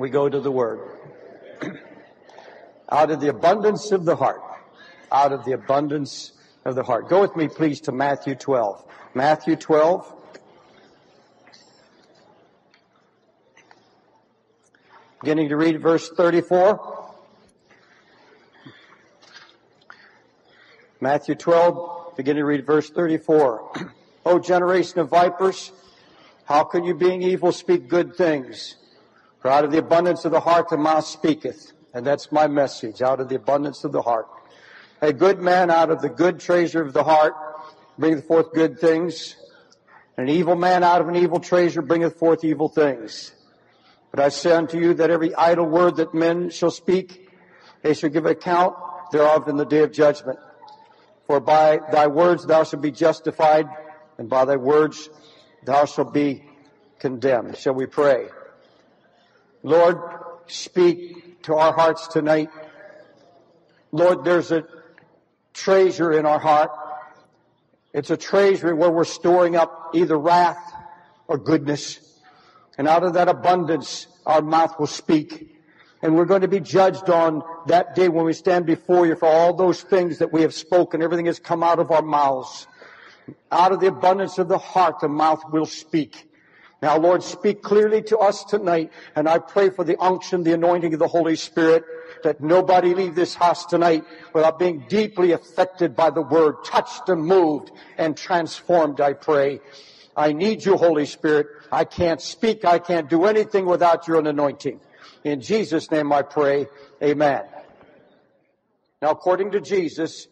we go to the Word. out of the abundance of the heart. Out of the abundance of the heart. Go with me, please, to Matthew 12. Matthew 12. Beginning to read verse 34. Matthew 12, beginning to read verse 34. O generation of vipers, how can you being evil speak good things? For out of the abundance of the heart the mouth speaketh. And that's my message, out of the abundance of the heart. A good man out of the good treasure of the heart bringeth forth good things. And an evil man out of an evil treasure bringeth forth evil things. But I say unto you that every idle word that men shall speak, they shall give account thereof in the day of judgment. For by thy words thou shalt be justified, and by thy words thou shalt be condemned. Shall we pray? Lord, speak to our hearts tonight. Lord, there's a treasure in our heart. It's a treasury where we're storing up either wrath or goodness. And out of that abundance, our mouth will speak. And we're going to be judged on that day when we stand before you for all those things that we have spoken. Everything has come out of our mouths. Out of the abundance of the heart, the mouth will speak. Now, Lord, speak clearly to us tonight, and I pray for the unction, the anointing of the Holy Spirit, that nobody leave this house tonight without being deeply affected by the word, touched and moved and transformed, I pray. I need you, Holy Spirit. I can't speak, I can't do anything without your anointing. In Jesus' name I pray, amen. Now, according to Jesus,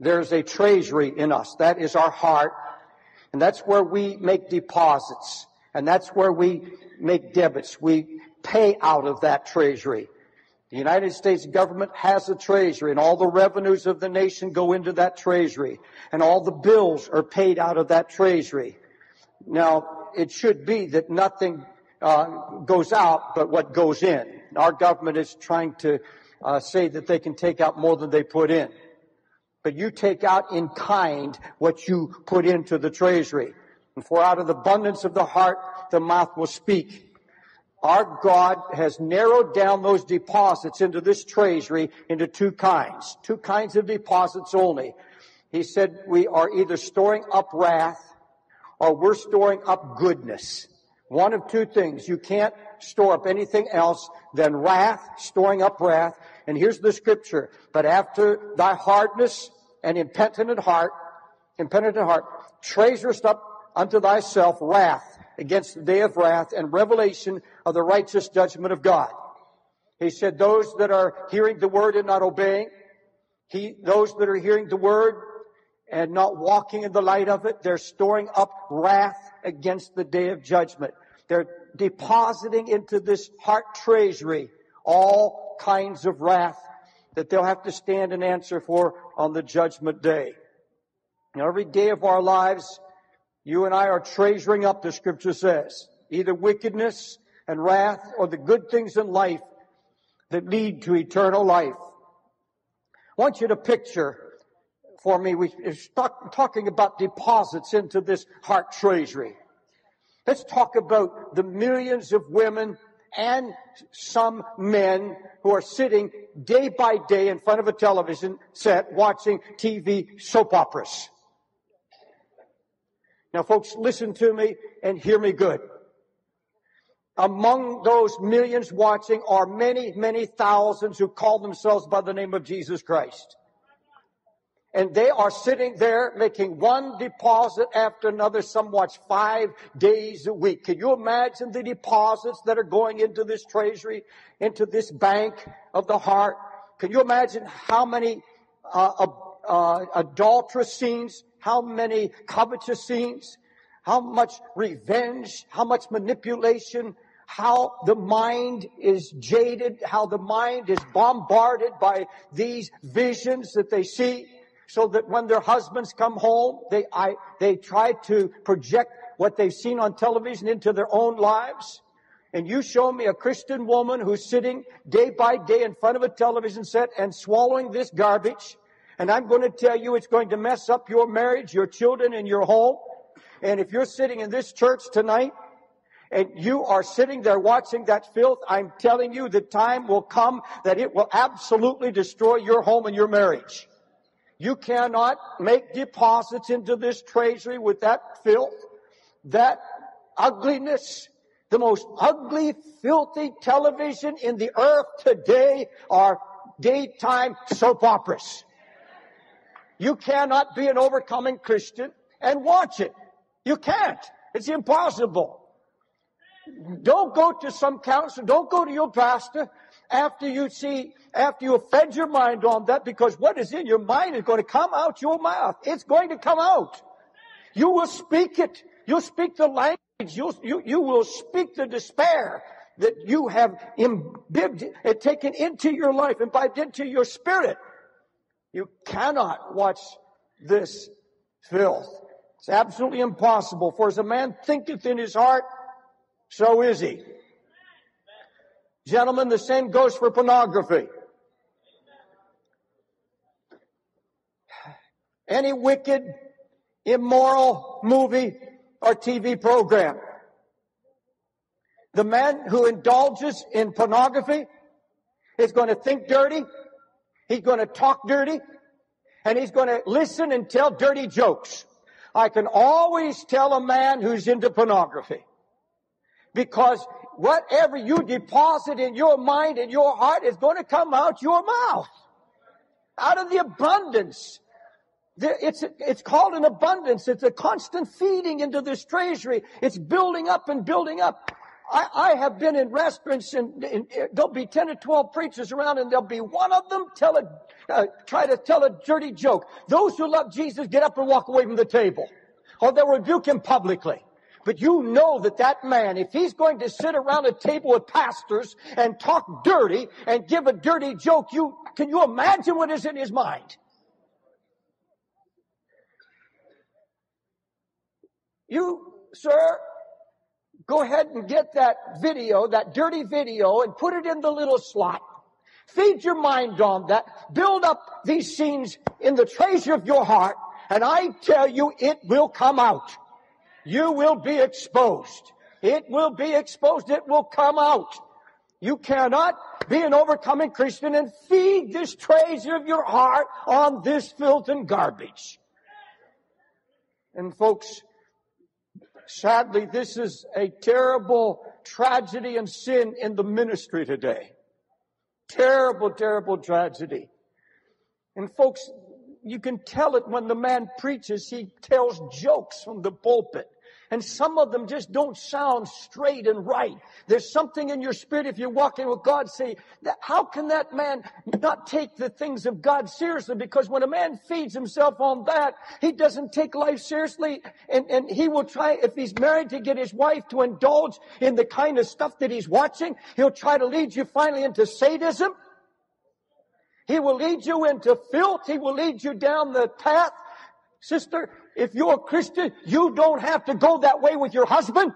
there's a treasury in us. That is our heart. And that's where we make deposits. And that's where we make debits. We pay out of that treasury. The United States government has a treasury and all the revenues of the nation go into that treasury and all the bills are paid out of that treasury. Now, it should be that nothing uh, goes out but what goes in. Our government is trying to uh, say that they can take out more than they put in. But you take out in kind what you put into the treasury. For out of the abundance of the heart, the mouth will speak. Our God has narrowed down those deposits into this treasury into two kinds, two kinds of deposits only. He said we are either storing up wrath or we're storing up goodness. One of two things. You can't store up anything else than wrath, storing up wrath. And here's the scripture. But after thy hardness and impenitent heart, impenitent heart, treasurest up unto thyself wrath against the day of wrath and revelation of the righteous judgment of God. He said, those that are hearing the word and not obeying, he, those that are hearing the word and not walking in the light of it, they're storing up wrath against the day of judgment. They're depositing into this heart treasury all kinds of wrath that they'll have to stand and answer for on the judgment day. Now, every day of our lives, you and I are treasuring up, the scripture says, either wickedness and wrath or the good things in life that lead to eternal life. I want you to picture for me, we are talking about deposits into this heart treasury. Let's talk about the millions of women and some men who are sitting day by day in front of a television set watching TV soap operas. Now folks, listen to me and hear me good. Among those millions watching are many, many thousands who call themselves by the name of Jesus Christ. And they are sitting there making one deposit after another. Some watch five days a week. Can you imagine the deposits that are going into this treasury, into this bank of the heart? Can you imagine how many uh, uh, adulterous scenes how many covetous scenes, how much revenge, how much manipulation, how the mind is jaded, how the mind is bombarded by these visions that they see, so that when their husbands come home, they, I, they try to project what they've seen on television into their own lives. And you show me a Christian woman who's sitting day by day in front of a television set and swallowing this garbage and I'm going to tell you it's going to mess up your marriage, your children, and your home. And if you're sitting in this church tonight and you are sitting there watching that filth, I'm telling you the time will come that it will absolutely destroy your home and your marriage. You cannot make deposits into this treasury with that filth, that ugliness. The most ugly, filthy television in the earth today are daytime soap operas. You cannot be an overcoming Christian and watch it. You can't. It's impossible. Don't go to some counselor. Don't go to your pastor after you see, after you fed your mind on that because what is in your mind is going to come out your mouth. It's going to come out. You will speak it. You'll speak the language. You'll, you, you will speak the despair that you have imbibed and taken into your life, imbibed into your spirit. You cannot watch this filth. It's absolutely impossible. For as a man thinketh in his heart, so is he. Gentlemen, the same goes for pornography. Any wicked, immoral movie or TV program. The man who indulges in pornography is going to think dirty. He's going to talk dirty. And he's going to listen and tell dirty jokes. I can always tell a man who's into pornography. Because whatever you deposit in your mind and your heart is going to come out your mouth. Out of the abundance. It's, it's called an abundance. It's a constant feeding into this treasury. It's building up and building up. I, I have been in restaurants and, and, there'll be 10 or 12 preachers around and there'll be one of them tell a, uh, try to tell a dirty joke. Those who love Jesus get up and walk away from the table. Or they'll rebuke him publicly. But you know that that man, if he's going to sit around a table with pastors and talk dirty and give a dirty joke, you, can you imagine what is in his mind? You, sir, go ahead and get that video, that dirty video, and put it in the little slot. Feed your mind on that. Build up these scenes in the treasure of your heart, and I tell you, it will come out. You will be exposed. It will be exposed. It will come out. You cannot be an overcoming Christian and feed this treasure of your heart on this filth and garbage. And folks, Sadly, this is a terrible tragedy and sin in the ministry today. Terrible, terrible tragedy. And folks, you can tell it when the man preaches, he tells jokes from the pulpit. And some of them just don't sound straight and right. There's something in your spirit if you're walking with God say, how can that man not take the things of God seriously? Because when a man feeds himself on that, he doesn't take life seriously and, and he will try, if he's married to get his wife to indulge in the kind of stuff that he's watching, he'll try to lead you finally into sadism. He will lead you into filth. He will lead you down the path. Sister, if you're a Christian, you don't have to go that way with your husband.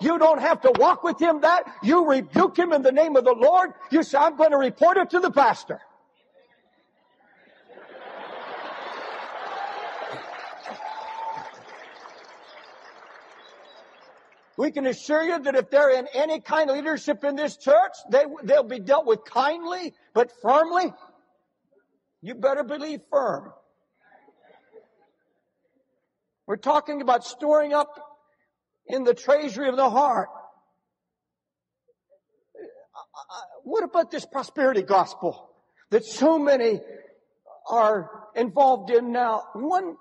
You don't have to walk with him that. You rebuke him in the name of the Lord. You say, I'm going to report it to the pastor. We can assure you that if they're in any kind of leadership in this church, they, they'll be dealt with kindly, but firmly. You better believe firm. We're talking about storing up in the treasury of the heart. What about this prosperity gospel that so many are involved in now? One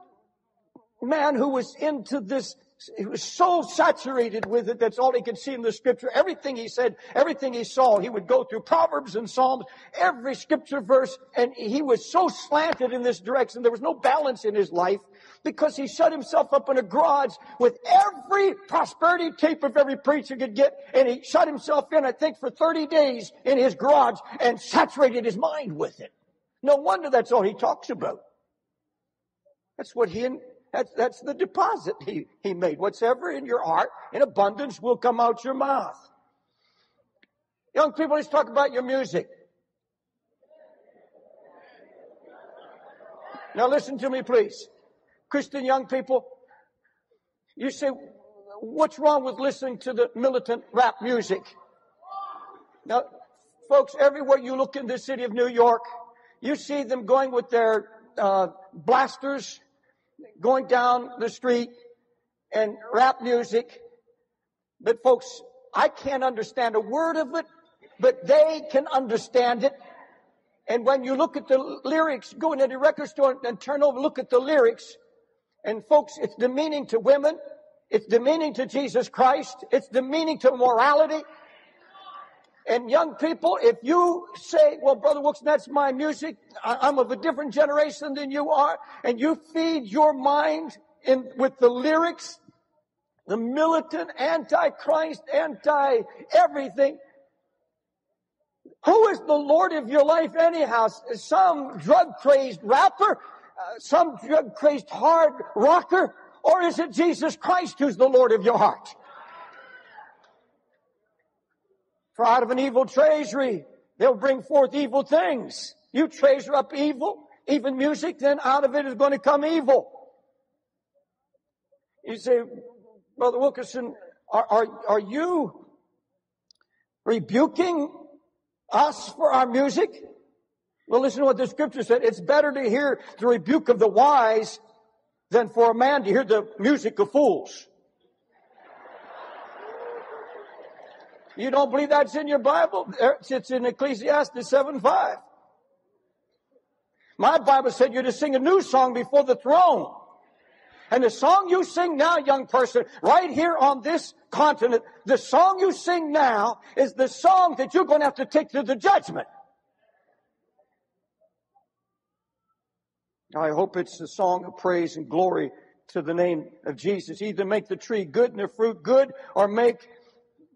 man who was into this he was so saturated with it that's all he could see in the scripture. Everything he said, everything he saw, he would go through Proverbs and Psalms, every scripture verse, and he was so slanted in this direction. There was no balance in his life because he shut himself up in a garage with every prosperity tape of every preacher could get, and he shut himself in, I think, for 30 days in his garage and saturated his mind with it. No wonder that's all he talks about. That's what he that's, that's the deposit he, he made. Whatever in your heart in abundance will come out your mouth. Young people, let's talk about your music. Now listen to me, please. Christian young people, you say, what's wrong with listening to the militant rap music? Now, folks, everywhere you look in the city of New York, you see them going with their uh, blasters, going down the street, and rap music. But folks, I can't understand a word of it, but they can understand it. And when you look at the lyrics, go into the record store and turn over, look at the lyrics. And folks, it's demeaning to women. It's demeaning to Jesus Christ. It's demeaning to morality. And young people, if you say, well, Brother Wilkerson, that's my music. I'm of a different generation than you are. And you feed your mind in, with the lyrics, the militant, anti-Christ, anti-everything. Who is the Lord of your life anyhow? Some drug-crazed rapper? Uh, some drug-crazed hard rocker? Or is it Jesus Christ who's the Lord of your heart? For out of an evil treasury, they'll bring forth evil things. You treasure up evil, even music, then out of it is going to come evil. You say, Brother Wilkerson, are, are, are you rebuking us for our music? Well, listen to what the scripture said. It's better to hear the rebuke of the wise than for a man to hear the music of fools. You don't believe that's in your Bible? It's in Ecclesiastes 7 5. My Bible said you're to sing a new song before the throne. And the song you sing now, young person, right here on this continent, the song you sing now is the song that you're going to have to take to the judgment. I hope it's a song of praise and glory to the name of Jesus. Either make the tree good and the fruit good, or make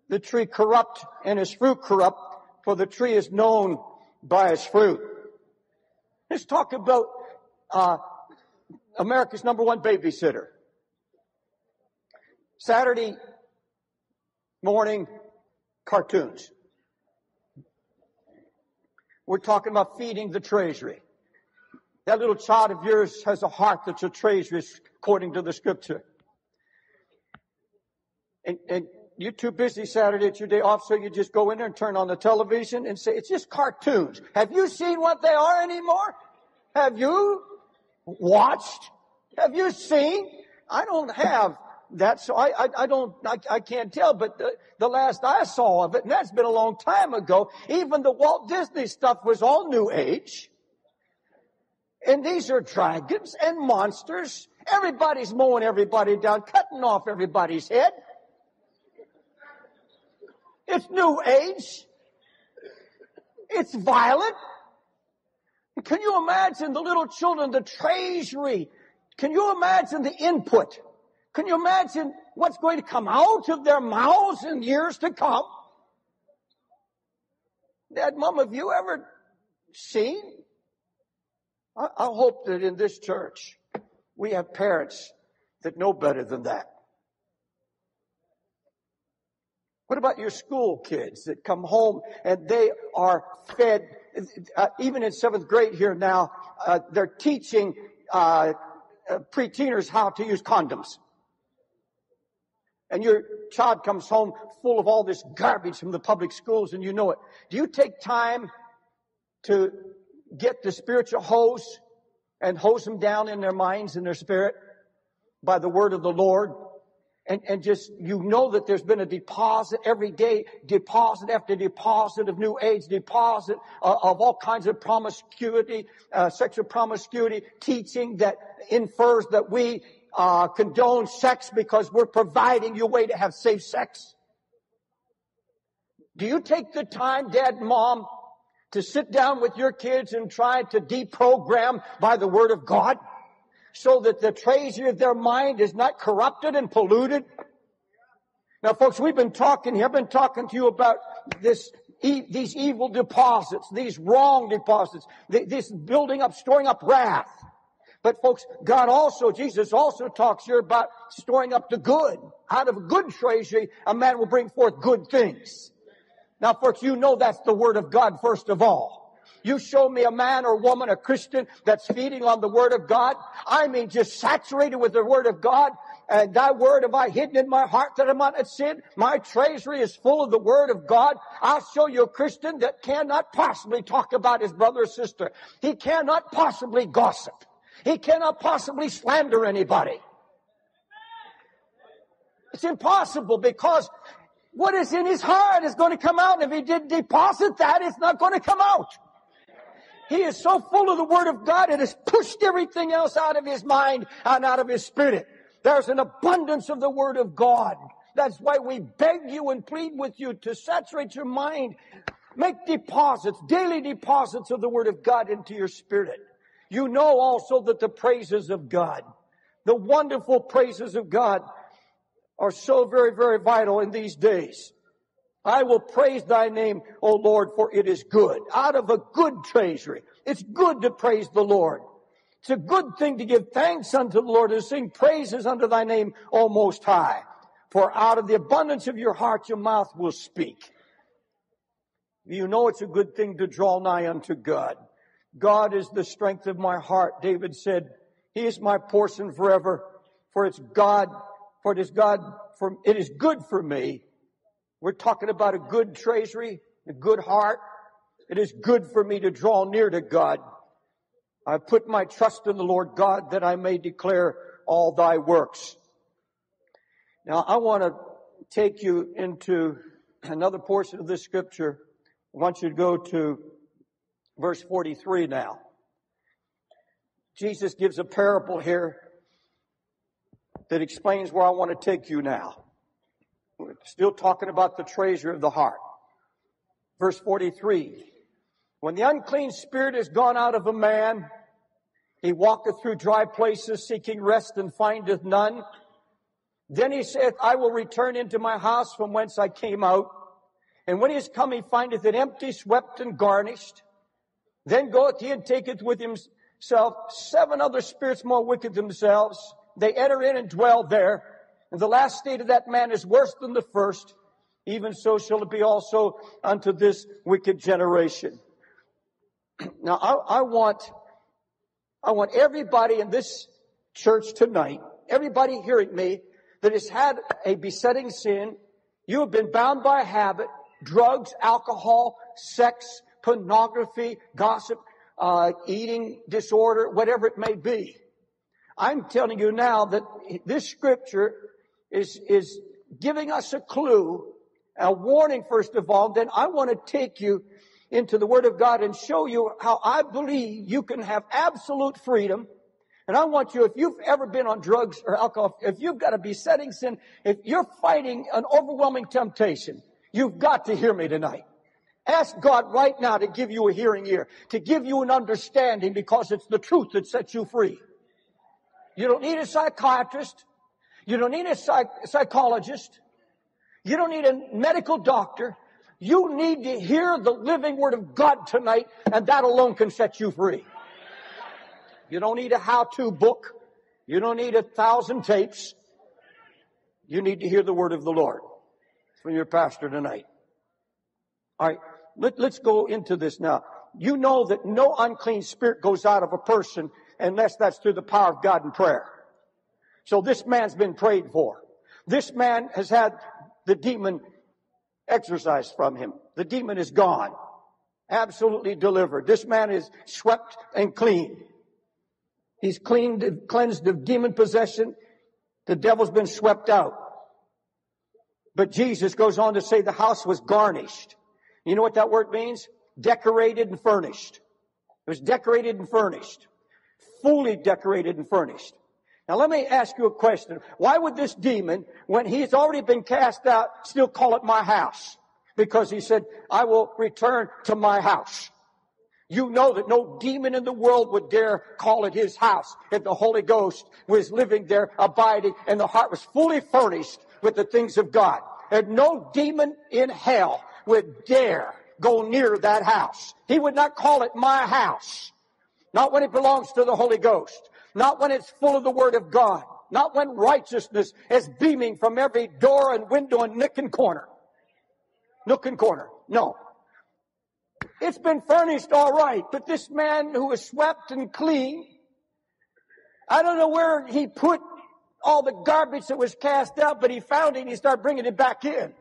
the tree corrupt and its fruit corrupt, for the tree is known by its fruit. Let's talk about uh, America's number one babysitter. Saturday morning cartoons. We're talking about feeding the treasury. That little child of yours has a heart that's a treasure according to the scripture. And, and you're too busy Saturday, it's your day off, so you just go in there and turn on the television and say, it's just cartoons. Have you seen what they are anymore? Have you watched? Have you seen? I don't have that, so I, I, I don't, I, I, can't tell, but the, the last I saw of it, and that's been a long time ago, even the Walt Disney stuff was all new age. And these are dragons and monsters. Everybody's mowing everybody down, cutting off everybody's head. It's new age. It's violent. Can you imagine the little children, the treasury? Can you imagine the input? Can you imagine what's going to come out of their mouths in years to come? Dad, Mom, have you ever seen? I, I hope that in this church we have parents that know better than that. What about your school kids that come home and they are fed, uh, even in seventh grade here now, uh, they're teaching uh, uh, pre-teeners how to use condoms. And your child comes home full of all this garbage from the public schools and you know it. Do you take time to get the spiritual hose and hose them down in their minds and their spirit by the word of the Lord? and, and just, you know that there's been a deposit every day, deposit after deposit of new age, deposit uh, of all kinds of promiscuity, uh, sexual promiscuity, teaching that infers that we uh, condone sex because we're providing you a way to have safe sex. Do you take the time, dad, mom, to sit down with your kids and try to deprogram by the word of God? so that the treasure of their mind is not corrupted and polluted? Now, folks, we've been talking here. I've been talking to you about this, these evil deposits, these wrong deposits, th- this building up, storing up wrath. But folks, God also, Jesus also talks here about storing up the good. Out of a good treasury, a man will bring forth good things. Now, folks, you know that's the word of God first of all. You show me a man or woman, a Christian, that's feeding on the Word of God. I mean, just saturated with the Word of God. and thy word have I hidden in my heart that I might not at sin. My treasury is full of the word of God. I'll show you a Christian that cannot possibly talk about his brother or sister. He cannot possibly gossip. He cannot possibly slander anybody. It's impossible because what is in his heart is going to come out. And if he didn't deposit that, it's not going to come out. He is so full of the Word of God, it has pushed everything else out of his mind and out of his spirit. There's an abundance of the Word of God. That's why we beg you and plead with you to saturate your mind. Make deposits, daily deposits of the Word of God into your spirit. You know also that the praises of God, the wonderful praises of God, are so very, very vital in these days. I will praise thy name, O Lord, for it is good. Out of a good treasury. It's good to praise the Lord. It's a good thing to give thanks unto the Lord and sing praises unto thy name, O Most High. For out of the abundance of your heart, your mouth will speak. You know it's a good thing to draw nigh unto God. God is the strength of my heart. David said, He is my portion forever, for it's God, for it is God, for it is good for me we're talking about a good treasury, a good heart. It is good for me to draw near to God. I put my trust in the Lord God that I may declare all thy works. Now I want to take you into another portion of this scripture. I want you to go to verse 43 now. Jesus gives a parable here that explains where I want to take you now. We're still talking about the treasure of the heart. Verse 43. When the unclean spirit is gone out of a man, he walketh through dry places seeking rest and findeth none. Then he saith, I will return into my house from whence I came out. And when he is come, he findeth it empty, swept, and garnished. Then goeth he and taketh with himself seven other spirits more wicked themselves. They enter in and dwell there. And the last state of that man is worse than the first. Even so shall it be also unto this wicked generation. Now, I, I want, I want everybody in this church tonight, everybody hearing me that has had a besetting sin, you have been bound by a habit, drugs, alcohol, sex, pornography, gossip, uh, eating disorder, whatever it may be. I'm telling you now that this scripture is, is giving us a clue, a warning first of all, then I want to take you into the Word of God and show you how I believe you can have absolute freedom. And I want you, if you've ever been on drugs or alcohol, if you've got a besetting sin, if you're fighting an overwhelming temptation, you've got to hear me tonight. Ask God right now to give you a hearing ear, to give you an understanding because it's the truth that sets you free. You don't need a psychiatrist. You don't need a psych- psychologist. You don't need a medical doctor. You need to hear the living word of God tonight, and that alone can set you free. You don't need a how-to book. You don't need a thousand tapes. You need to hear the word of the Lord from your pastor tonight. All right, let, let's go into this now. You know that no unclean spirit goes out of a person unless that's through the power of God in prayer. So this man's been prayed for. This man has had the demon exorcised from him. The demon is gone. Absolutely delivered. This man is swept and clean. He's cleaned, cleansed of demon possession. The devil's been swept out. But Jesus goes on to say the house was garnished. You know what that word means? Decorated and furnished. It was decorated and furnished. Fully decorated and furnished. Now let me ask you a question. Why would this demon, when he's already been cast out, still call it my house? Because he said, I will return to my house. You know that no demon in the world would dare call it his house if the Holy Ghost was living there, abiding, and the heart was fully furnished with the things of God. And no demon in hell would dare go near that house. He would not call it my house. Not when it belongs to the Holy Ghost. Not when it's full of the Word of God. Not when righteousness is beaming from every door and window and nook and corner. Nook and corner. No. It's been furnished all right, but this man who is swept and clean, I don't know where he put all the garbage that was cast out, but he found it and he started bringing it back in.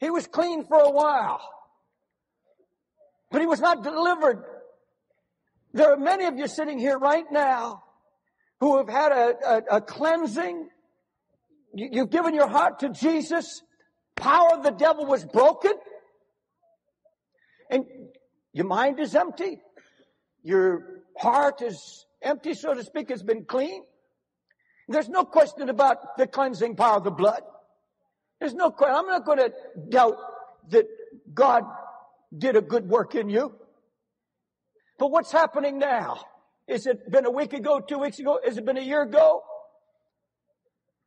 He was clean for a while, but he was not delivered. There are many of you sitting here right now who have had a, a, a cleansing. You, you've given your heart to Jesus. Power of the devil was broken. And your mind is empty. Your heart is empty, so to speak, has been clean. There's no question about the cleansing power of the blood. There's no question. I'm not going to doubt that God did a good work in you. But what's happening now? Is it been a week ago, two weeks ago? Has it been a year ago?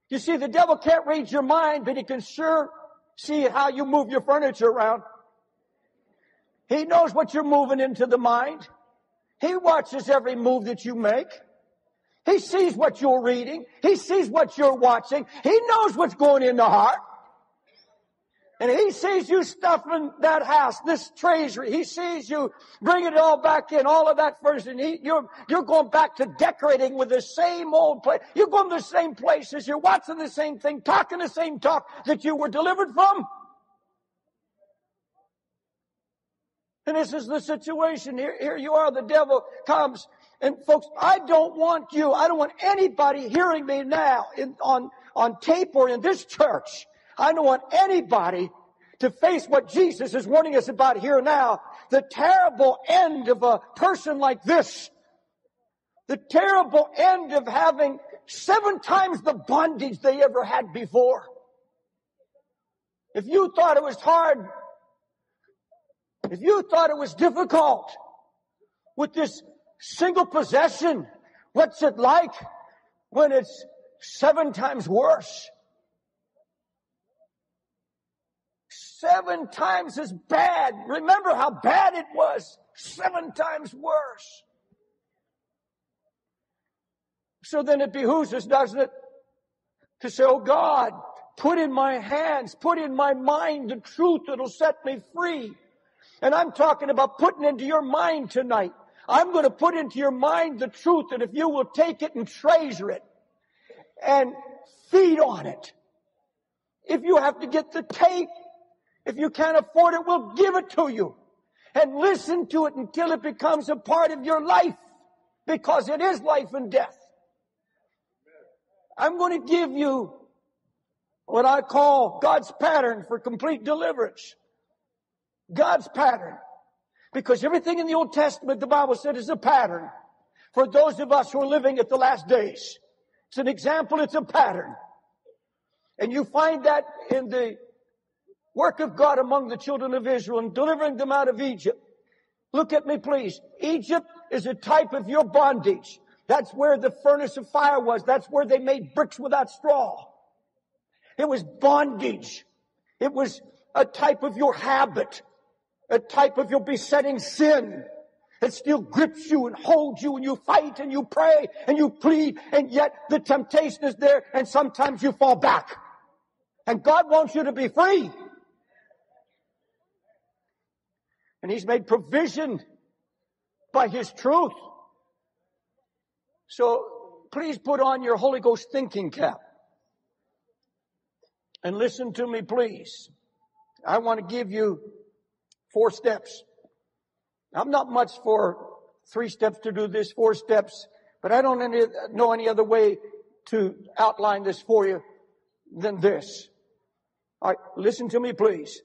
You see, the devil can't read your mind, but he can sure see how you move your furniture around. He knows what you're moving into the mind. He watches every move that you make. He sees what you're reading. He sees what you're watching. He knows what's going in the heart. And he sees you stuffing that house, this treasury. He sees you bringing it all back in, all of that first. And he, you're, you're going back to decorating with the same old place. You're going to the same places. You're watching the same thing, talking the same talk that you were delivered from. And this is the situation. Here, here you are. The devil comes. And folks, I don't want you, I don't want anybody hearing me now in, on, on tape or in this church. I don't want anybody to face what Jesus is warning us about here now. The terrible end of a person like this. The terrible end of having seven times the bondage they ever had before. If you thought it was hard if you thought it was difficult with this single possession, what's it like when it's seven times worse? Seven times as bad. Remember how bad it was. Seven times worse. So then it behooves us, doesn't it, to say, Oh God, put in my hands, put in my mind the truth that'll set me free. And I'm talking about putting into your mind tonight. I'm going to put into your mind the truth that if you will take it and treasure it and feed on it, if you have to get the tape, if you can't afford it, we'll give it to you and listen to it until it becomes a part of your life because it is life and death. I'm going to give you what I call God's pattern for complete deliverance. God's pattern. Because everything in the Old Testament, the Bible said, is a pattern for those of us who are living at the last days. It's an example, it's a pattern. And you find that in the work of God among the children of Israel and delivering them out of Egypt. Look at me, please. Egypt is a type of your bondage. That's where the furnace of fire was. That's where they made bricks without straw. It was bondage. It was a type of your habit a type of your besetting sin that still grips you and holds you and you fight and you pray and you plead and yet the temptation is there and sometimes you fall back. And God wants you to be free. And He's made provision by His truth. So please put on your Holy Ghost thinking cap. And listen to me, please. I want to give you Four steps. I'm not much for three steps to do this, four steps, but I don't any, know any other way to outline this for you than this. All right, listen to me, please.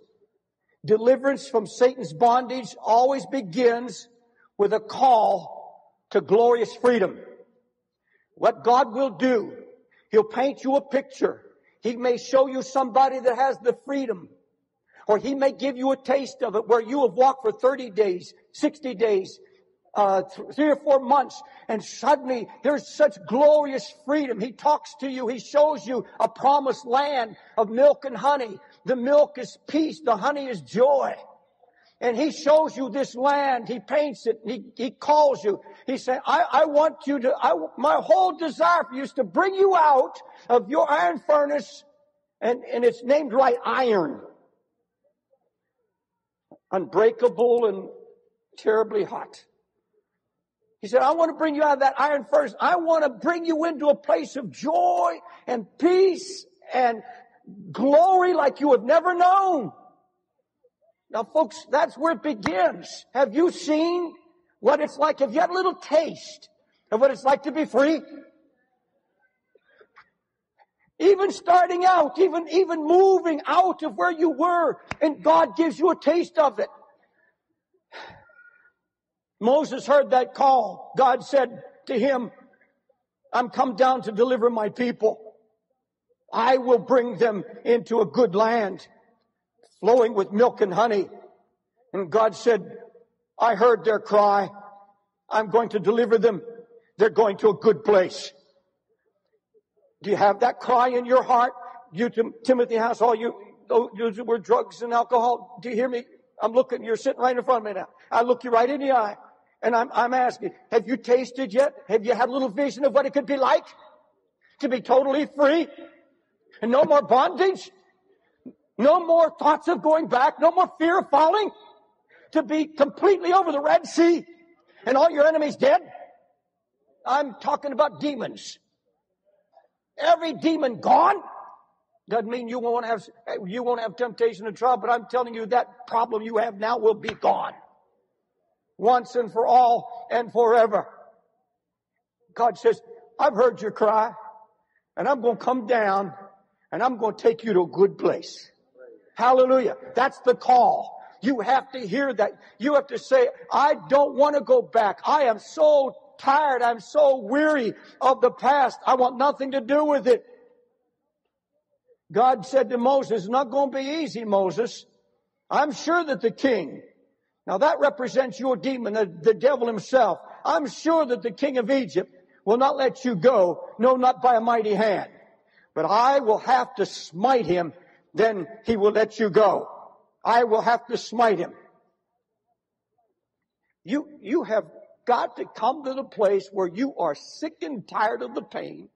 Deliverance from Satan's bondage always begins with a call to glorious freedom. What God will do, He'll paint you a picture. He may show you somebody that has the freedom or he may give you a taste of it where you have walked for 30 days, 60 days, uh, th- three or four months, and suddenly there's such glorious freedom. He talks to you. He shows you a promised land of milk and honey. The milk is peace. The honey is joy. And he shows you this land. He paints it. He, he calls you. He said, I, I want you to, I, my whole desire for you is to bring you out of your iron furnace and, and it's named right iron unbreakable and terribly hot. He said, I want to bring you out of that iron furnace. I want to bring you into a place of joy and peace and glory like you have never known. Now, folks, that's where it begins. Have you seen what it's like? Have you had a little taste of what it's like to be free? Even starting out, even, even moving out of where you were, and God gives you a taste of it. Moses heard that call. God said to him, I'm come down to deliver my people. I will bring them into a good land flowing with milk and honey. And God said, I heard their cry. I'm going to deliver them. They're going to a good place. Do you have that cry in your heart? You, Timothy House, all you, those were drugs and alcohol. Do you hear me? I'm looking, you're sitting right in front of me now. I look you right in the eye. And I'm, I'm asking, have you tasted yet? Have you had a little vision of what it could be like? To be totally free? And no more bondage? No more thoughts of going back? No more fear of falling? To be completely over the Red Sea and all your enemies dead? I'm talking about demons. Every demon gone? Doesn't mean you won't have, you won't have temptation and trouble, but I'm telling you that problem you have now will be gone. Once and for all and forever. God says, I've heard your cry and I'm going to come down and I'm going to take you to a good place. Hallelujah. That's the call. You have to hear that. You have to say, I don't want to go back. I am so tired. I'm so weary of the past. I want nothing to do with it. God said to Moses, it's not going to be easy, Moses. I'm sure that the king, now that represents your demon, the, the devil himself. I'm sure that the king of Egypt will not let you go, no, not by a mighty hand. But I will have to smite him, then he will let you go. I will have to smite him. You, you have got to come to the place where you are sick and tired of the pain,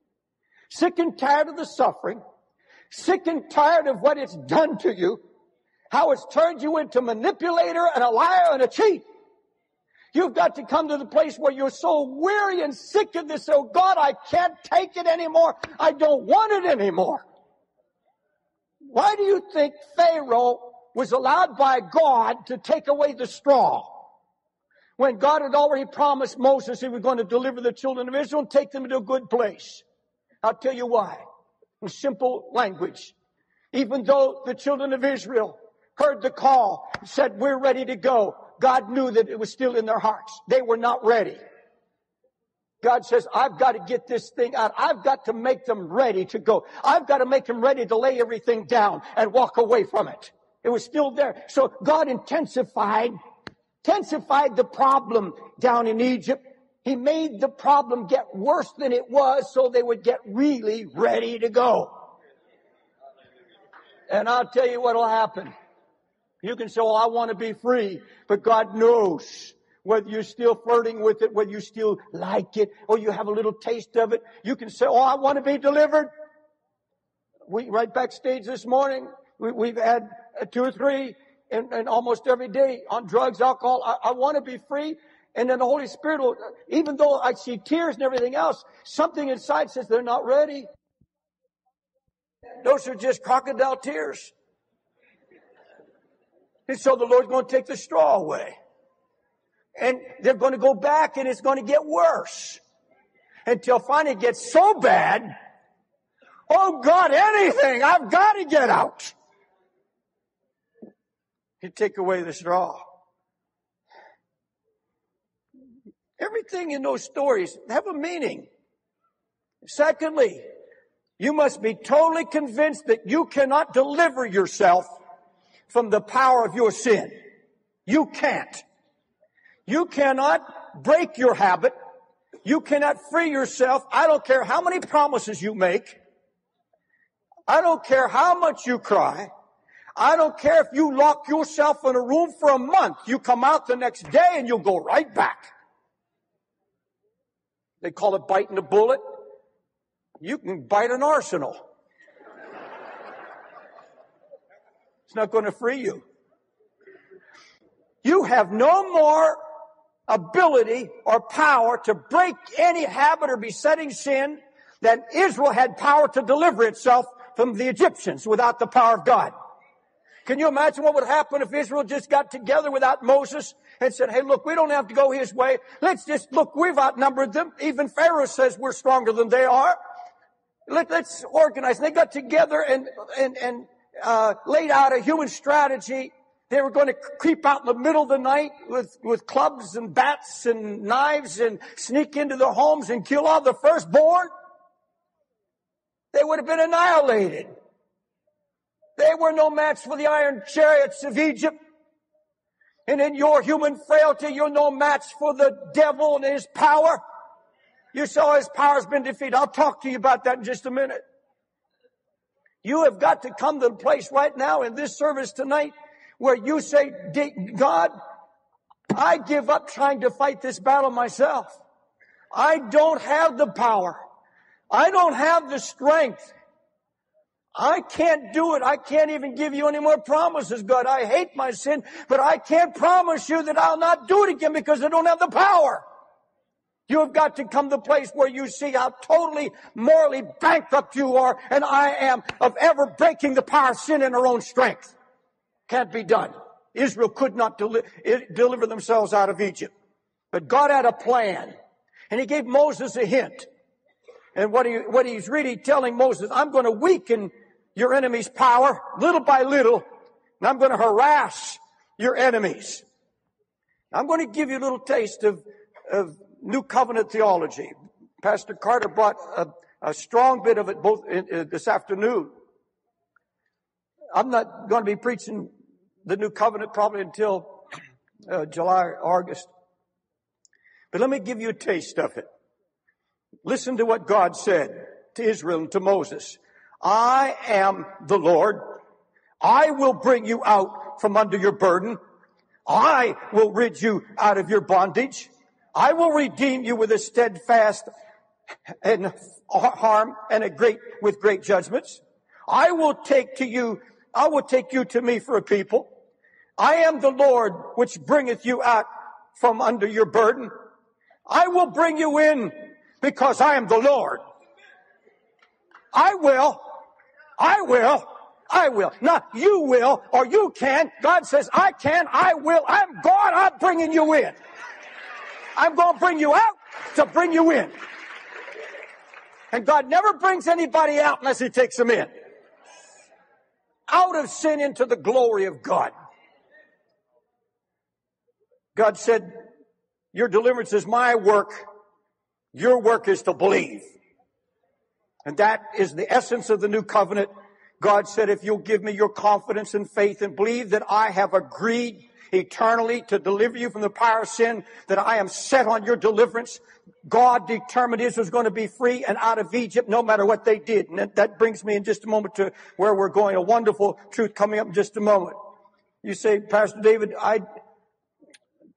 sick and tired of the suffering, sick and tired of what it's done to you, how it's turned you into manipulator and a liar and a cheat. You've got to come to the place where you're so weary and sick of this. Oh God, I can't take it anymore. I don't want it anymore. Why do you think Pharaoh was allowed by God to take away the straw? when God had already promised Moses he was going to deliver the children of Israel and take them to a good place. I'll tell you why. In simple language. Even though the children of Israel heard the call, said, we're ready to go, God knew that it was still in their hearts. They were not ready. God says, I've got to get this thing out. I've got to make them ready to go. I've got to make them ready to lay everything down and walk away from it. It was still there. So God intensified intensified the problem down in Egypt. He made the problem get worse than it was so they would get really ready to go. And I'll tell you what will happen. You can say, well, I want to be free, but God knows whether you're still flirting with it, whether you still like it, or you have a little taste of it. You can say, oh, I want to be delivered. We, right backstage this morning, we, have had two or three and, and almost every day on drugs, alcohol. I, I want to be free. And then the Holy Spirit will, even though I see tears and everything else, something inside says they're not ready. Those are just crocodile tears. And so the Lord's going to take the straw away. And they're going to go back and it's going to get worse. Until finally it gets so bad. Oh God, anything! I've got to get out. You take away the straw. Everything in those stories have a meaning. Secondly, you must be totally convinced that you cannot deliver yourself from the power of your sin. You can't. You cannot break your habit. You cannot free yourself. I don't care how many promises you make. I don't care how much you cry. I don't care if you lock yourself in a room for a month. You come out the next day and you'll go right back. They call it biting a bullet. You can bite an arsenal. It's not going to free you. You have no more ability or power to break any habit or besetting sin, than Israel had power to deliver itself from the Egyptians without the power of God. Can you imagine what would happen if Israel just got together without Moses and said, hey, look, we don't have to go his way. Let's just, look, we've outnumbered them. Even Pharaoh says we're stronger than they are. Let, us organize. And they got together and, and, and, uh, laid out a human strategy. They were going to creep out in the middle of the night with, with clubs and bats and knives and sneak into their homes and kill all the firstborn. They would have been annihilated. They were no match for the iron chariots of Egypt. And in your human frailty, you're no match for the devil and his power. You saw his power's been defeated. I'll talk to you about that in just a minute. You have got to come to the place right now in this service tonight where you say, God, I give up trying to fight this battle myself. I don't have the power. I don't have the strength. I can't do it. I can't even give you any more promises, God. I hate my sin, but I can't promise you that I'll not do it again because I don't have the power. You have got to come to the place where you see how totally morally bankrupt you are and I am of ever breaking the power of sin in our own strength. Can't be done. Israel could not deli- eh, deliver themselves out of Egypt. But God had a plan. And he gave Moses a hint. And what, he, what he's really telling Moses, I'm going to weaken your enemy's power little by little, and I'm going to harass your enemies. I'm going to give you a little taste of, of new covenant theology. Pastor Carter brought a, a strong bit of it both in, in, this afternoon. I'm not going to be preaching the new covenant probably until uh, July or August. But let me give you a taste of it. Listen to what God said to Israel and to Moses. I am the Lord. I will bring you out from under your burden. I will rid you out of your bondage. I will redeem you with a steadfast and harm and a great, with great judgments. I will take to you, I will take you to me for a people. I am the Lord which bringeth you out from under your burden. I will bring you in because I am the Lord. I will. I will. I will. Not you will or you can. God says, I can, I will. I'm God. I'm bringing you in. I'm going to bring you out to bring you in. And God never brings anybody out unless He takes them in. Out of sin into the glory of God. God said, Your deliverance is my work. Your work is to believe. And that is the essence of the new covenant. God said, if you'll give me your confidence and faith and believe that I have agreed eternally to deliver you from the power of sin, that I am set on your deliverance. God determined Israel was going to be free and out of Egypt no matter what they did. And that brings me in just a moment to where we're going. A wonderful truth coming up in just a moment. You say, Pastor David, I,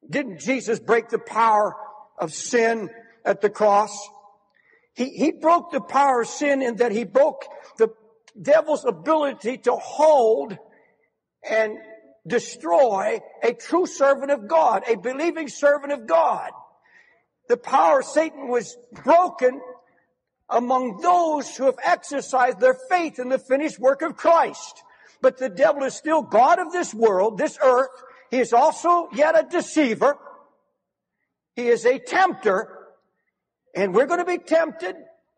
didn't Jesus break the power of sin at the cross? He, he broke the power of sin in that he broke the devil's ability to hold and destroy a true servant of God, a believing servant of God. The power of Satan was broken among those who have exercised their faith in the finished work of Christ. But the devil is still God of this world, this earth. He is also yet a deceiver. He is a tempter. And we're going to be tempted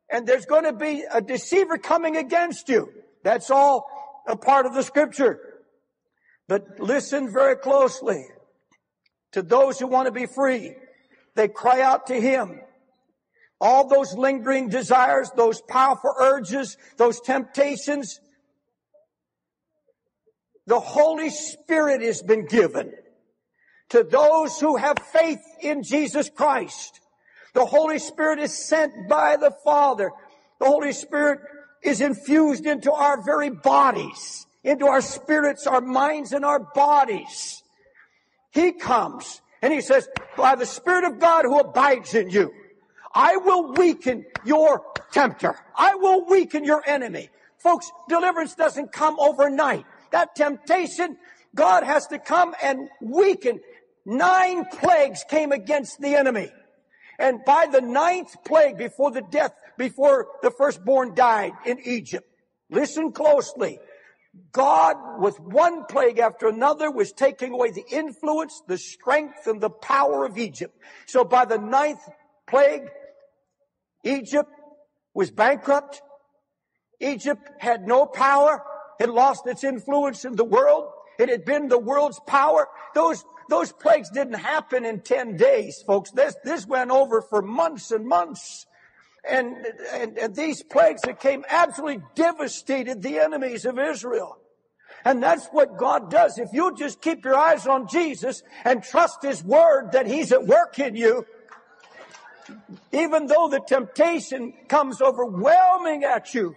and there's going to be a deceiver coming against you. That's all a part of the scripture. But listen very closely to those who want to be free. They cry out to Him. All those lingering desires, those powerful urges, those temptations, the Holy Spirit has been given to those who have faith in Jesus Christ. The Holy Spirit is sent by the Father. The Holy Spirit is infused into our very bodies, into our spirits, our minds, and our bodies. He comes and he says, by the Spirit of God who abides in you, I will weaken your tempter. I will weaken your enemy. Folks, deliverance doesn't come overnight. That temptation, God has to come and weaken nine plagues came against the enemy. And by the ninth plague, before the death, before the firstborn died in Egypt, listen closely. God, with one plague after another, was taking away the influence, the strength, and the power of Egypt. So by the ninth plague, Egypt was bankrupt. Egypt had no power. It lost its influence in the world. It had been the world's power. Those, those plagues didn't happen in 10 days, folks. This, this went over for months and months. And, and, and these plagues that came absolutely devastated the enemies of Israel. And that's what God does. If you just keep your eyes on Jesus and trust His Word that He's at work in you, even though the temptation comes overwhelming at you,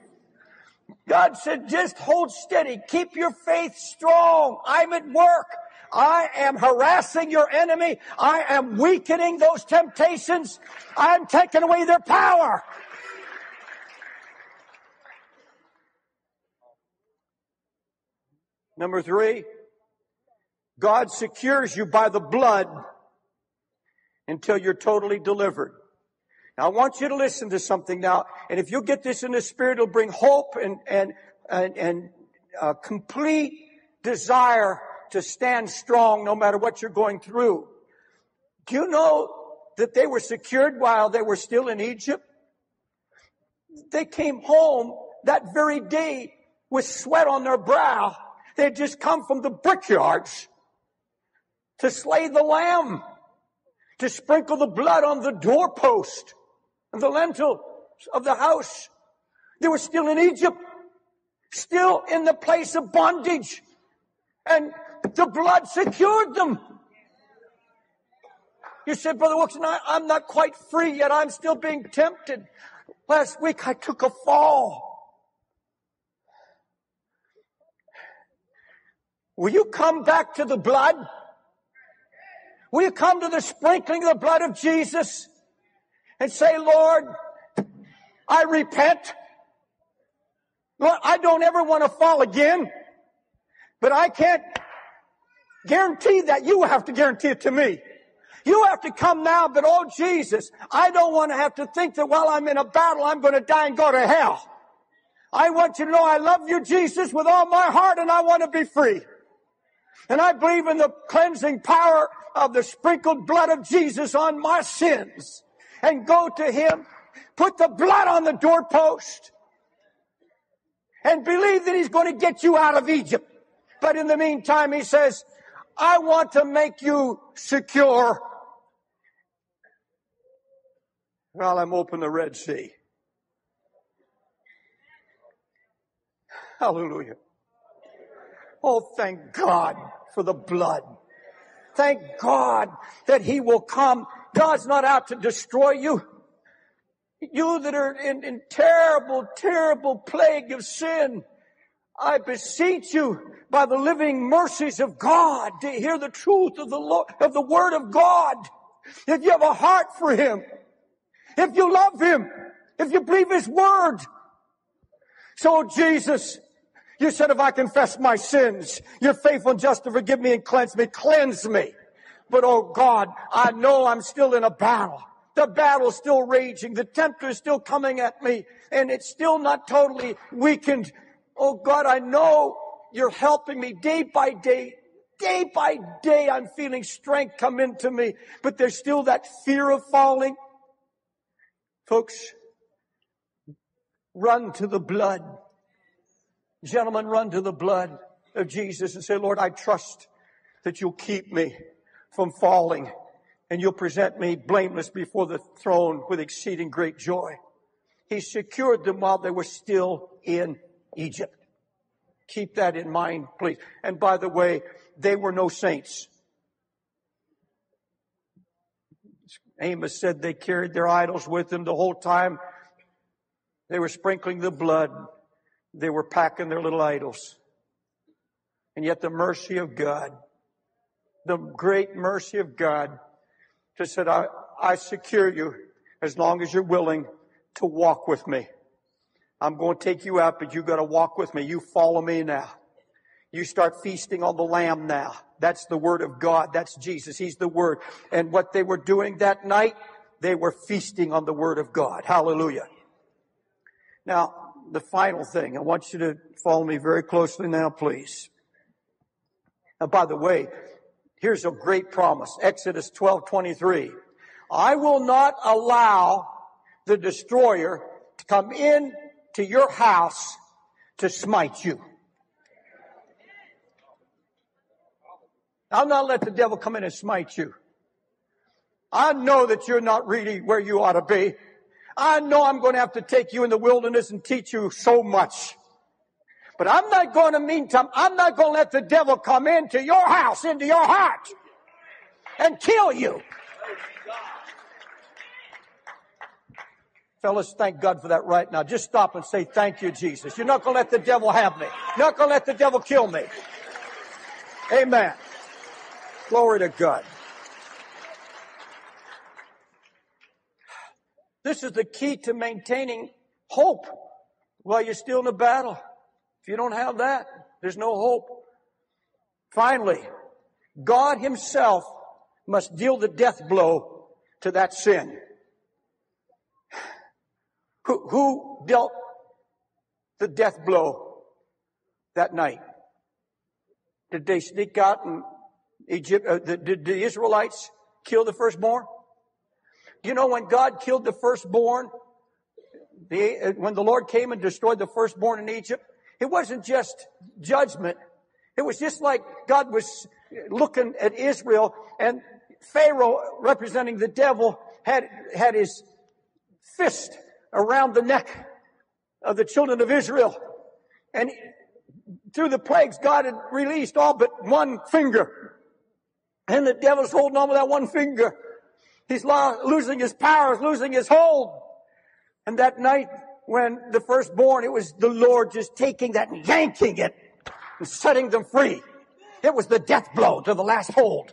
God said, just hold steady. Keep your faith strong. I'm at work. I am harassing your enemy. I am weakening those temptations. I'm taking away their power. Number three, God secures you by the blood until you're totally delivered. Now I want you to listen to something now, and if you get this in the spirit, it'll bring hope and, and, and, and uh, complete desire to stand strong no matter what you're going through. Do you know that they were secured while they were still in Egypt? They came home that very day with sweat on their brow they had just come from the brickyards to slay the lamb, to sprinkle the blood on the doorpost and the lintel of the house. They were still in Egypt, still in the place of bondage, and the blood secured them. You said, Brother Wilson, I, I'm not quite free yet. I'm still being tempted. Last week I took a fall. Will you come back to the blood? Will you come to the sprinkling of the blood of Jesus and say, Lord, I repent. Lord, I don't ever want to fall again, but I can't guarantee that. You have to guarantee it to me. You have to come now, but oh Jesus, I don't want to have to think that while I'm in a battle, I'm going to die and go to hell. I want you to know I love you, Jesus, with all my heart and I want to be free. And I believe in the cleansing power of the sprinkled blood of Jesus on my sins. And go to Him, put the blood on the doorpost, and believe that He's going to get you out of Egypt. But in the meantime, He says, I want to make you secure while I'm open the Red Sea. Hallelujah. Oh, thank God for the blood. Thank God that He will come. God's not out to destroy you. You that are in, in terrible, terrible plague of sin, I beseech you by the living mercies of God to hear the truth of the Lord, of the Word of God. If you have a heart for Him, if you love Him, if you believe His Word. So Jesus, you said, if I confess my sins, you're faithful and just to forgive me and cleanse me. Cleanse me. But oh God, I know I'm still in a battle. The battle's still raging. The tempter is still coming at me and it's still not totally weakened. Oh God, I know you're helping me day by day. Day by day, I'm feeling strength come into me, but there's still that fear of falling. Folks, run to the blood. Gentlemen, run to the blood of Jesus and say, Lord, I trust that you'll keep me from falling and you'll present me blameless before the throne with exceeding great joy. He secured them while they were still in Egypt. Keep that in mind, please. And by the way, they were no saints. Amos said they carried their idols with them the whole time. They were sprinkling the blood they were packing their little idols. And yet the mercy of God, the great mercy of God, just said, I, I secure you as long as you're willing to walk with me. I'm going to take you out, but you got to walk with me. You follow me now. You start feasting on the Lamb now. That's the Word of God. That's Jesus. He's the Word. And what they were doing that night, they were feasting on the Word of God. Hallelujah. Now, the final thing, I want you to follow me very closely now, please. Now, by the way, here's a great promise. Exodus 12, 23. I will not allow the destroyer to come in to your house to smite you. I'll not let the devil come in and smite you. I know that you're not really where you ought to be. I know I'm going to have to take you in the wilderness and teach you so much. But I'm not going to meantime, I'm not going to let the devil come into your house, into your heart and kill you. Fellas, thank God for that right now. Just stop and say, thank you, Jesus. You're not going to let the devil have me. You're not going to let the devil kill me. Amen. Glory to God. This is the key to maintaining hope while you're still in a battle. If you don't have that, there's no hope. Finally, God himself must deal the death blow to that sin. Who, who dealt the death blow that night? Did they sneak out and Egypt, uh, the, did the Israelites kill the firstborn? You know when God killed the firstborn, the, uh, when the Lord came and destroyed the firstborn in Egypt, it wasn't just judgment. It was just like God was looking at Israel and Pharaoh, representing the devil, had, had his fist around the neck of the children of Israel. And through the plagues, God had released all but one finger. And the devil's holding on with that one finger. He's losing his powers, losing his hold. And that night when the firstborn, it was the Lord just taking that and yanking it and setting them free. It was the death blow to the last hold.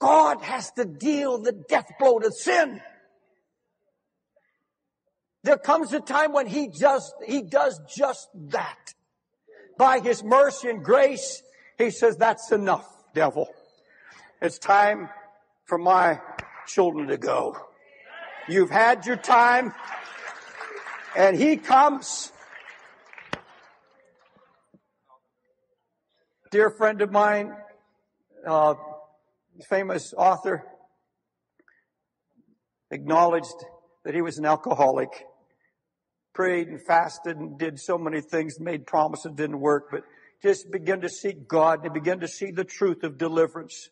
God has to deal the death blow to sin. There comes a time when he just, he does just that. By his mercy and grace, he says, that's enough, devil. It's time for my children to go. You've had your time. And he comes. Dear friend of mine, uh, famous author, acknowledged that he was an alcoholic, prayed and fasted and did so many things, made promises, didn't work, but just begin to seek God and begin to see the truth of deliverance.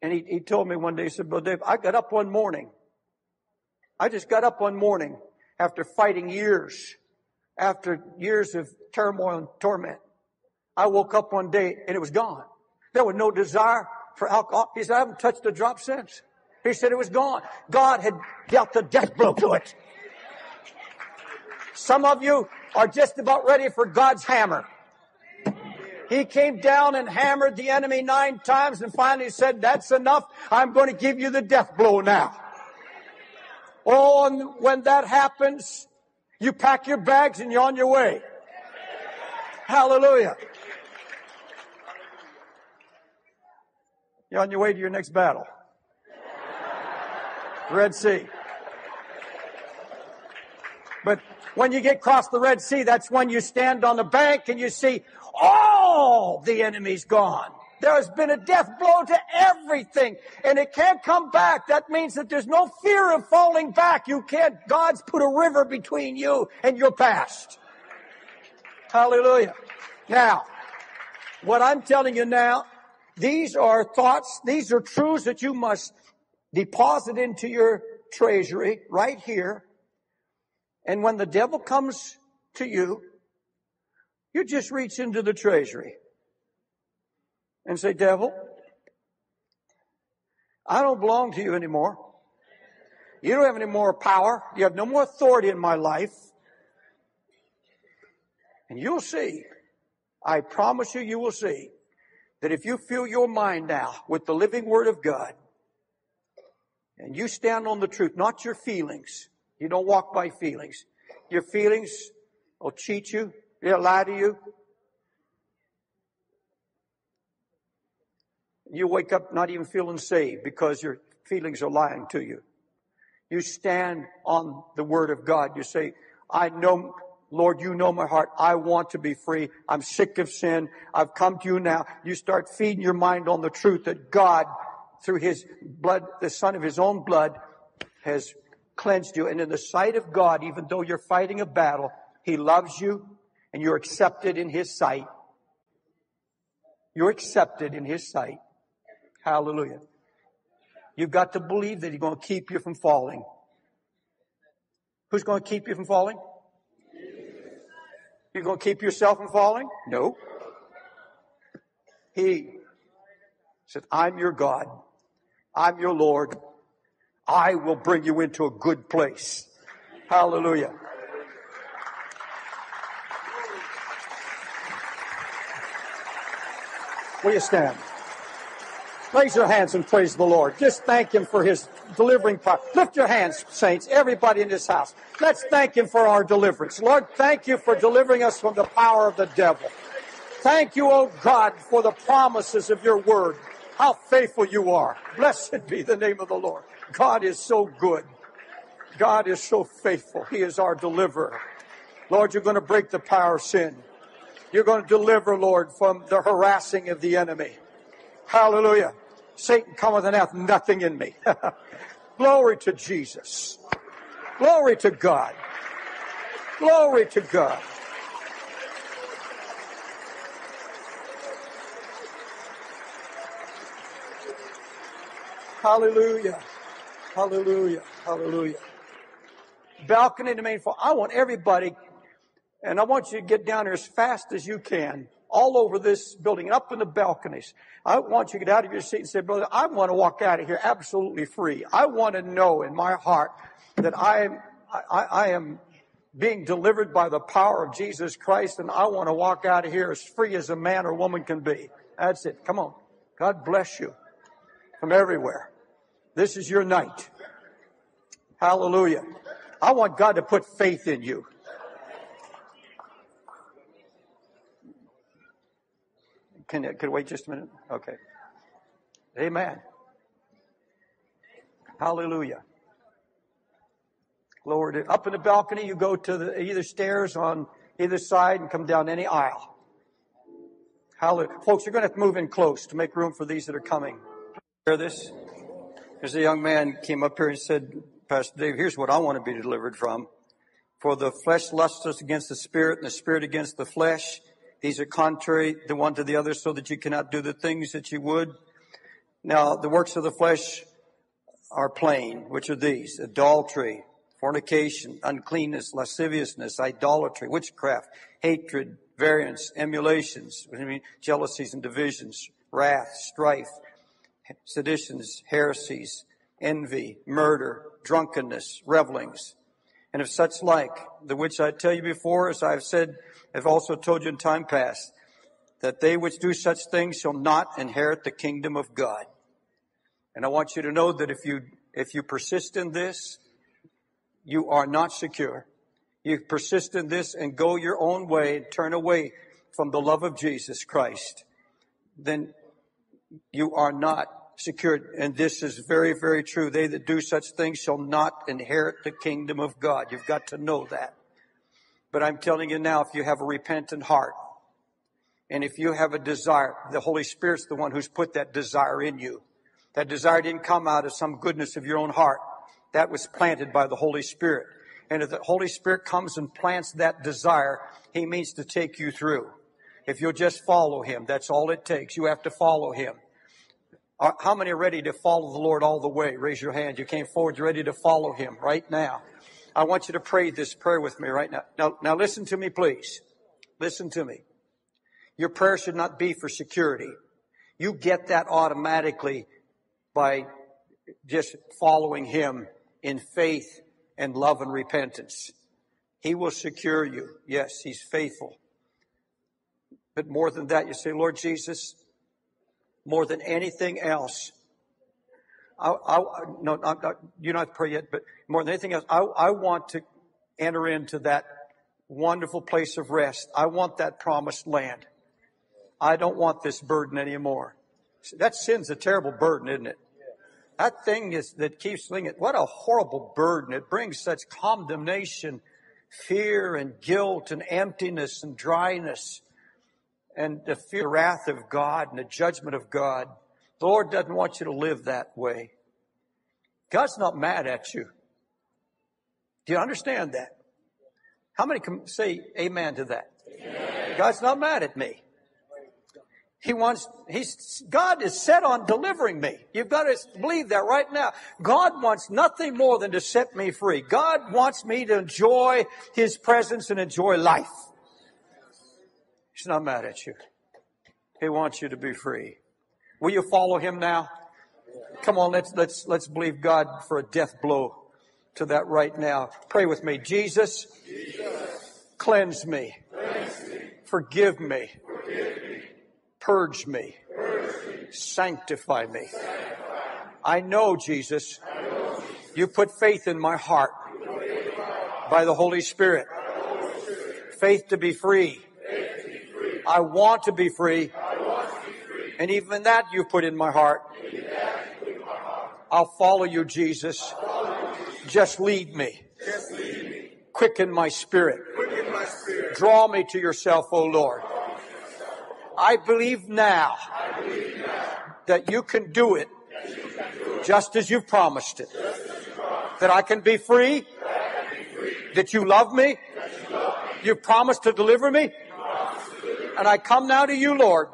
And he, he told me one day, he said, Well, Dave, I got up one morning. I just got up one morning after fighting years, after years of turmoil and torment. I woke up one day and it was gone. There was no desire for alcohol. He said, I haven't touched a drop since. He said it was gone. God had dealt the death blow to it. Some of you are just about ready for God's hammer. He came down and hammered the enemy nine times and finally said, that's enough. I'm going to give you the death blow now. Oh, and when that happens, you pack your bags and you're on your way. Hallelujah. You're on your way to your next battle. Red Sea. But when you get across the Red Sea, that's when you stand on the bank and you see all the enemy's gone. There has been a death blow to everything and it can't come back. That means that there's no fear of falling back. You can't, God's put a river between you and your past. Hallelujah. Now, what I'm telling you now, these are thoughts, these are truths that you must deposit into your treasury right here. And when the devil comes to you, you just reach into the treasury and say, devil, I don't belong to you anymore. You don't have any more power. You have no more authority in my life. And you'll see, I promise you, you will see that if you fill your mind now with the living word of God and you stand on the truth, not your feelings, you don't walk by feelings. Your feelings will cheat you, they'll lie to you. You wake up not even feeling saved because your feelings are lying to you. You stand on the word of God. You say, I know, Lord, you know my heart. I want to be free. I'm sick of sin. I've come to you now. You start feeding your mind on the truth that God, through his blood, the son of his own blood, has cleansed you. And in the sight of God, even though you're fighting a battle, he loves you and you're accepted in his sight. You're accepted in his sight. Hallelujah. You've got to believe that He's going to keep you from falling. Who's going to keep you from falling? You're going to keep yourself from falling? No. He said, I'm your God. I'm your Lord. I will bring you into a good place. Hallelujah. Will you stand? Raise your hands and praise the Lord. Just thank Him for His delivering power. Lift your hands, saints, everybody in this house. Let's thank Him for our deliverance. Lord, thank you for delivering us from the power of the devil. Thank you, O oh God, for the promises of your word. How faithful you are. Blessed be the name of the Lord. God is so good. God is so faithful. He is our deliverer. Lord, you're going to break the power of sin. You're going to deliver, Lord, from the harassing of the enemy. Hallelujah. Satan cometh and hath nothing in me. Glory to Jesus. Glory to God. Glory to God. Hallelujah. Hallelujah. Hallelujah. Balcony to main floor. I want everybody, and I want you to get down here as fast as you can all over this building, up in the balconies. I want you to get out of your seat and say, brother, I want to walk out of here absolutely free. I want to know in my heart that I am, I, I am being delivered by the power of Jesus Christ and I want to walk out of here as free as a man or woman can be. That's it. Come on. God bless you from everywhere. This is your night. Hallelujah. I want God to put faith in you. Can could wait just a minute? Okay. Amen. Hallelujah. Lord, up in the balcony, you go to the, either stairs on either side and come down any aisle. Hallelujah. Folks, you're going to have to move in close to make room for these that are coming. This? There's a young man came up here and said, Pastor Dave, here's what I want to be delivered from. For the flesh lusts against the spirit and the spirit against the flesh. These are contrary the one to the other so that you cannot do the things that you would. Now, the works of the flesh are plain, which are these adultery, fornication, uncleanness, lasciviousness, idolatry, witchcraft, hatred, variance, emulations, I mean, jealousies and divisions, wrath, strife, seditions, heresies, envy, murder, drunkenness, revelings, and of such like, the which I tell you before, as I have said have also told you in time past that they which do such things shall not inherit the kingdom of God. And I want you to know that if you, if you persist in this, you are not secure. You persist in this and go your own way and turn away from the love of Jesus Christ, then you are not secured. And this is very, very true. They that do such things shall not inherit the kingdom of God. You've got to know that. But I'm telling you now, if you have a repentant heart, and if you have a desire, the Holy Spirit's the one who's put that desire in you. That desire didn't come out of some goodness of your own heart. That was planted by the Holy Spirit. And if the Holy Spirit comes and plants that desire, He means to take you through. If you'll just follow Him, that's all it takes. You have to follow Him. How many are ready to follow the Lord all the way? Raise your hand. You came forward, you're ready to follow Him right now. I want you to pray this prayer with me right now. Now, now listen to me, please. Listen to me. Your prayer should not be for security. You get that automatically by just following Him in faith and love and repentance. He will secure you. Yes, He's faithful. But more than that, you say, Lord Jesus, more than anything else, I, I, no, you don't have to pray yet, but more than anything else, I, I want to enter into that wonderful place of rest. I want that promised land. I don't want this burden anymore. That sin's a terrible burden, isn't it? That thing is that keeps slinging. What a horrible burden. It brings such condemnation, fear and guilt and emptiness and dryness and the fear, wrath of God and the judgment of God. The Lord doesn't want you to live that way. God's not mad at you. Do you understand that? How many can say amen to that? Amen. God's not mad at me. He wants, he's, God is set on delivering me. You've got to believe that right now. God wants nothing more than to set me free. God wants me to enjoy His presence and enjoy life. He's not mad at you. He wants you to be free. Will you follow Him now? Come on, let's, let's, let's believe God for a death blow to that right now. Pray with me. Jesus, Jesus cleanse, me. cleanse me. Forgive me. Forgive me. Purge me. Purge me. Sanctify me. Sanctify. I know, Jesus, I know you put faith in my heart by the Holy Spirit. Faith to be free. I want to be free. And even that you've put in my heart. I'll follow you, Jesus. Just lead me. Quicken my spirit. Draw me to yourself, O Lord. I believe now that you can do it just as you've promised it. That I can be free. That you love me. You promised to deliver me. And I come now to you, Lord,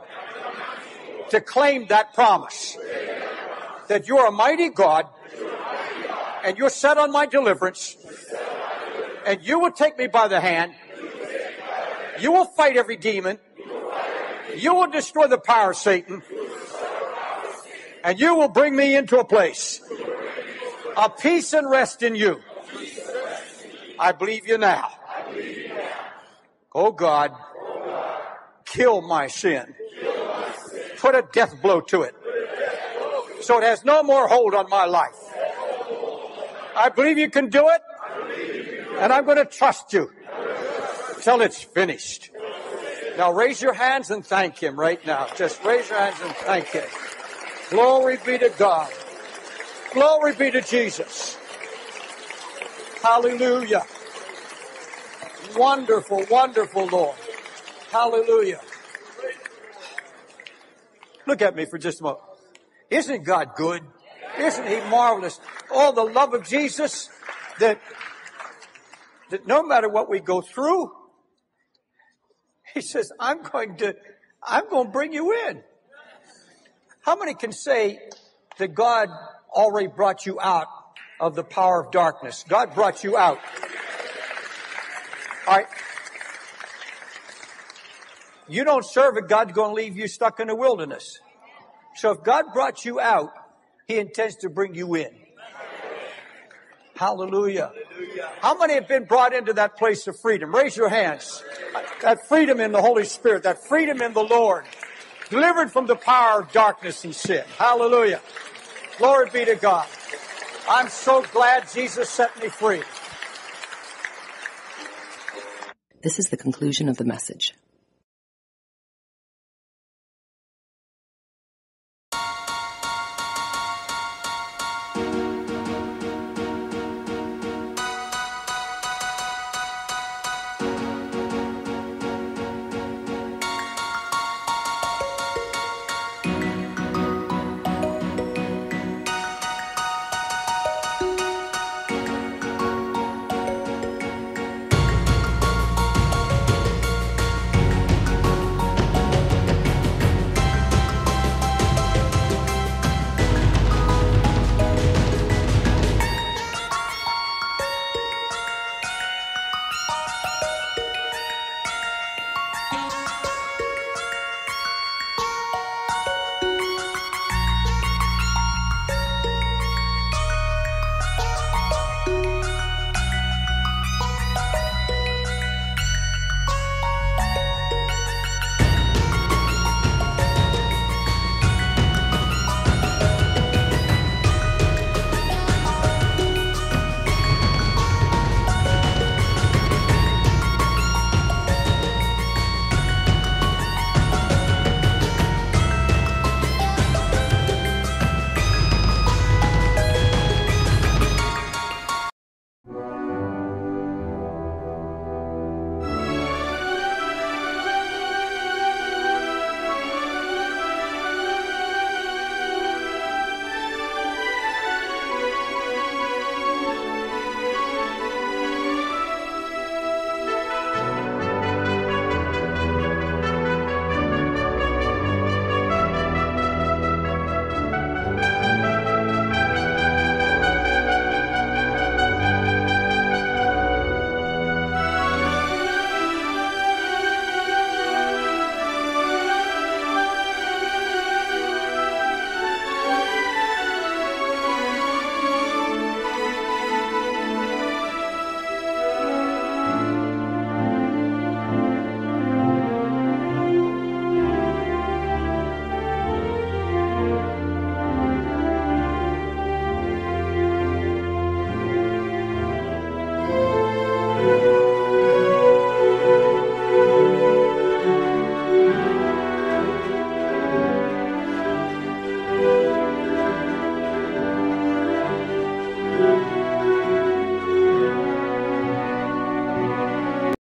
to claim that promise. That you're a mighty God and you're set on my deliverance and you will take me by the hand. You will fight every demon. You will destroy the power of Satan. And you will bring me into a place of peace and rest in you. I believe you now. Oh God, kill my sin. Put a death blow to it. So it has no more hold on my life. I believe you can do it. And I'm going to trust you till it's finished. Now raise your hands and thank Him right now. Just raise your hands and thank Him. Glory be to God. Glory be to Jesus. Hallelujah. Wonderful, wonderful Lord. Hallelujah. Look at me for just a moment. Isn't God good? Isn't He marvelous? All the love of Jesus that, that no matter what we go through, he says, I'm going to, I'm going to bring you in. How many can say that God already brought you out of the power of darkness? God brought you out. All right. You don't serve it, God's going to leave you stuck in the wilderness. So if God brought you out, He intends to bring you in. Hallelujah. How many have been brought into that place of freedom? Raise your hands. That freedom in the Holy Spirit, that freedom in the Lord, delivered from the power of darkness and sin. Hallelujah. Glory be to God. I'm so glad Jesus set me free. This is the conclusion of the message.